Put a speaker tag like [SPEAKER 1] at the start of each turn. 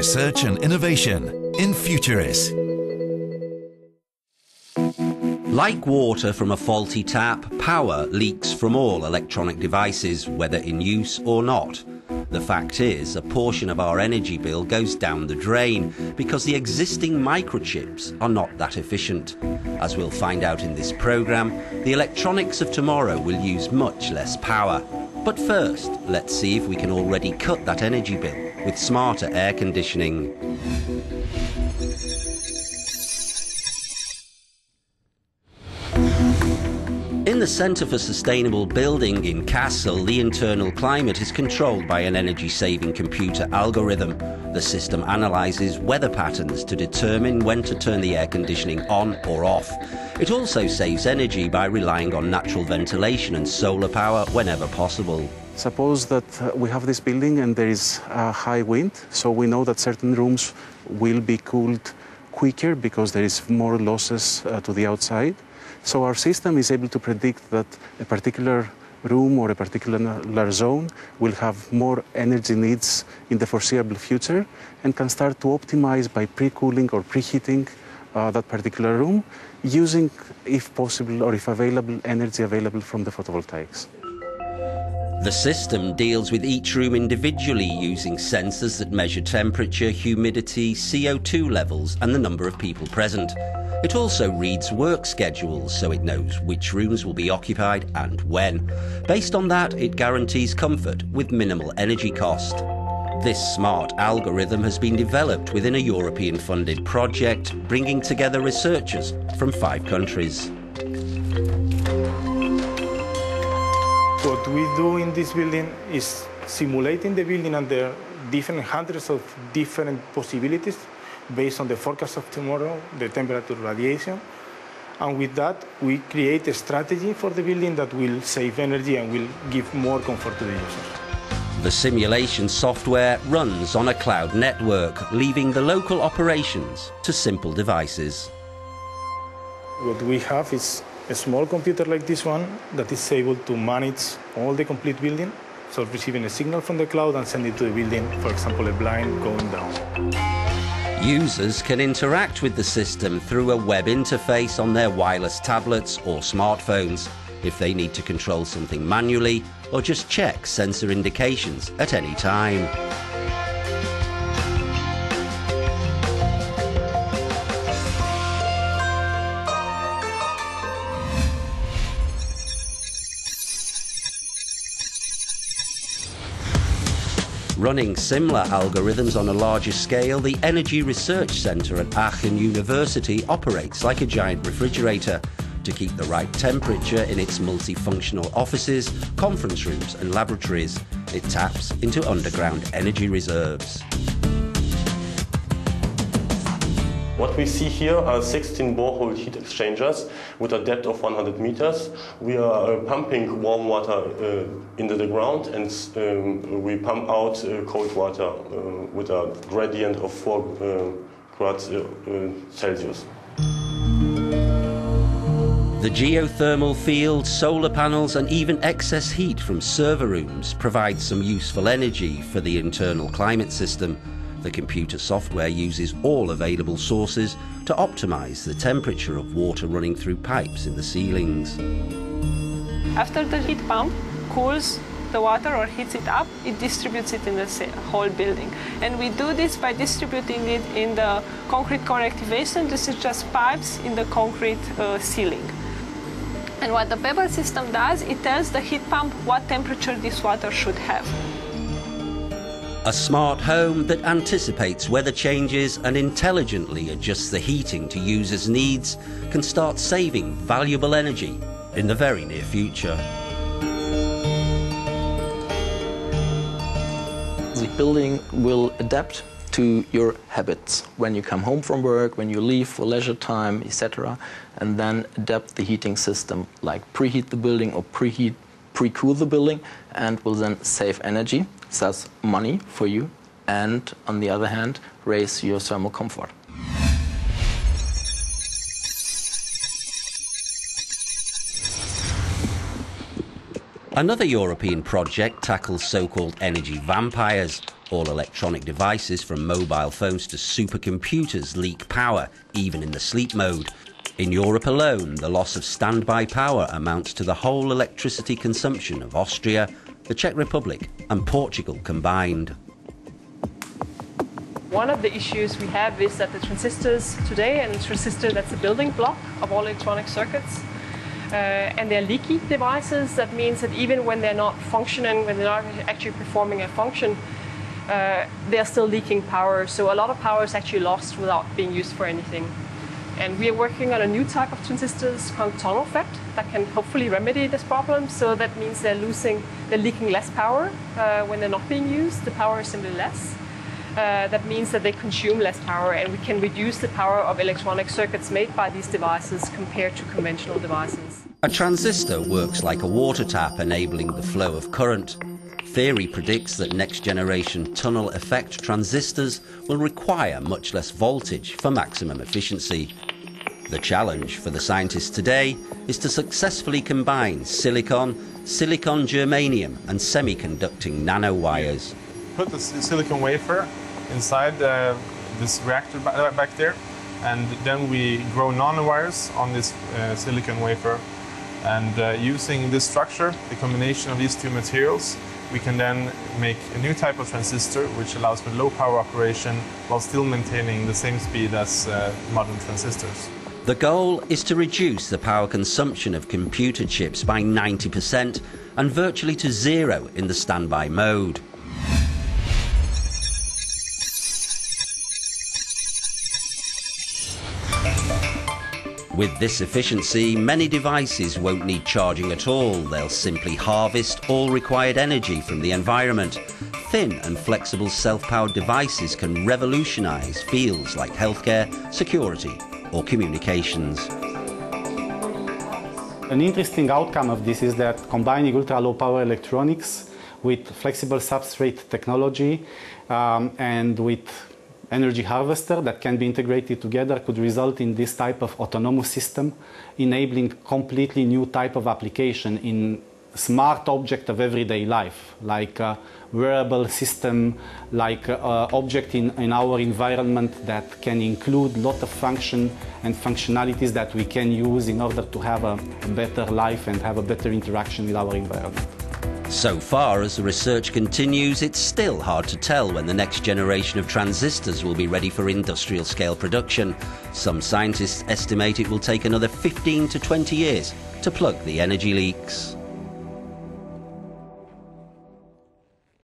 [SPEAKER 1] research and innovation in Futuris.
[SPEAKER 2] Like water from a faulty tap, power leaks from all electronic devices, whether in use or not. The fact is, a portion of our energy bill goes down the drain because the existing microchips are not that efficient. As we'll find out in this programme, the electronics of tomorrow will use much less power. But first, let's see if we can already cut that energy bill with smarter air conditioning. In the Centre for Sustainable Building in Kassel, the internal climate is controlled by an energy saving computer algorithm. The system analyses weather patterns to determine when to turn the air conditioning on or off. It also saves energy by relying on natural ventilation and solar power whenever possible.
[SPEAKER 3] Suppose that uh, we have this building and there is high wind, so we know that certain rooms will be cooled quicker because there is more losses uh, to the outside. So our system is able to predict that a particular room or a particular zone will have more energy needs in the foreseeable future and can start to optimize by pre-cooling or preheating uh, that particular room using, if possible or if available, energy available from the photovoltaics.
[SPEAKER 2] The system deals with each room individually using sensors that measure temperature, humidity, CO2 levels, and the number of people present. It also reads work schedules so it knows which rooms will be occupied and when. Based on that, it guarantees comfort with minimal energy cost. This smart algorithm has been developed within a European funded project bringing together researchers from five countries.
[SPEAKER 4] What we do in this building is simulating the building under different hundreds of different possibilities based on the forecast of tomorrow, the temperature radiation. And with that, we create a strategy for the building that will save energy and will give more comfort to the users.
[SPEAKER 2] The simulation software runs on a cloud network, leaving the local operations to simple devices.
[SPEAKER 4] What we have is a small computer like this one that is able to manage all the complete building, so receiving a signal from the cloud and send it to the building, for example, a blind going down.
[SPEAKER 2] Users can interact with the system through a web interface on their wireless tablets or smartphones if they need to control something manually or just check sensor indications at any time. Running similar algorithms on a larger scale, the Energy Research Centre at Aachen University operates like a giant refrigerator to keep the right temperature in its multifunctional offices, conference rooms, and laboratories. It taps into underground energy reserves.
[SPEAKER 5] What we see here are 16 borehole heat exchangers with a depth of 100 meters. We are uh, pumping warm water uh, into the ground and um, we pump out uh, cold water uh, with a gradient of 4 uh, grades uh, Celsius.
[SPEAKER 2] The geothermal field, solar panels, and even excess heat from server rooms provide some useful energy for the internal climate system. The computer software uses all available sources to optimize the temperature of water running through pipes in the ceilings.
[SPEAKER 6] After the heat pump cools the water or heats it up, it distributes it in the whole building. And we do this by distributing it in the concrete core activation. This is just pipes in the concrete uh, ceiling. And what the Pebble system does, it tells the heat pump what temperature this water should have.
[SPEAKER 2] A smart home that anticipates weather changes and intelligently adjusts the heating to users' needs can start saving valuable energy in the very near future.
[SPEAKER 7] The building will adapt to your habits when you come home from work, when you leave for leisure time, etc., and then adapt the heating system, like preheat the building or preheat, pre-cool the building, and will then save energy thus money for you, and on the other hand, raise your thermal comfort.
[SPEAKER 2] Another European project tackles so called energy vampires. All electronic devices from mobile phones to supercomputers leak power, even in the sleep mode. In Europe alone, the loss of standby power amounts to the whole electricity consumption of Austria, the Czech Republic, and Portugal combined.
[SPEAKER 6] One of the issues we have is that the transistors today, and transistor that's the building block of all electronic circuits, uh, and they're leaky devices. That means that even when they're not functioning, when they're not actually performing a function, uh, they're still leaking power. So a lot of power is actually lost without being used for anything. And we are working on a new type of transistors called tunnel FET that can hopefully remedy this problem. So that means they're losing, they're leaking less power uh, when they're not being used. The power is simply less. Uh, that means that they consume less power and we can reduce the power of electronic circuits made by these devices compared to conventional devices.
[SPEAKER 2] A transistor works like a water tap enabling the flow of current. Theory predicts that next generation tunnel effect transistors will require much less voltage for maximum efficiency. The challenge for the scientists today is to successfully combine silicon, silicon germanium and semiconducting nanowires.
[SPEAKER 8] Put the silicon wafer inside uh, this reactor back there and then we grow nanowires on this uh, silicon wafer and uh, using this structure, the combination of these two materials, we can then make a new type of transistor which allows for low power operation while still maintaining the same speed as uh, modern transistors.
[SPEAKER 2] The goal is to reduce the power consumption of computer chips by 90% and virtually to zero in the standby mode. With this efficiency, many devices won't need charging at all. They'll simply harvest all required energy from the environment. Thin and flexible self-powered devices can revolutionize fields like healthcare, security or communications.
[SPEAKER 9] An interesting outcome of this is that combining ultra-low power electronics with flexible substrate technology um, and with energy harvester that can be integrated together could result in this type of autonomous system, enabling completely new type of application in smart object of everyday life, like a wearable system, like a, object in, in our environment that can include a lot of function and functionalities that we can use in order to have a better life and have a better interaction with our environment.
[SPEAKER 2] So far, as the research continues, it's still hard to tell when the next generation of transistors will be ready for industrial scale production. Some scientists estimate it will take another 15 to 20 years to plug the energy leaks.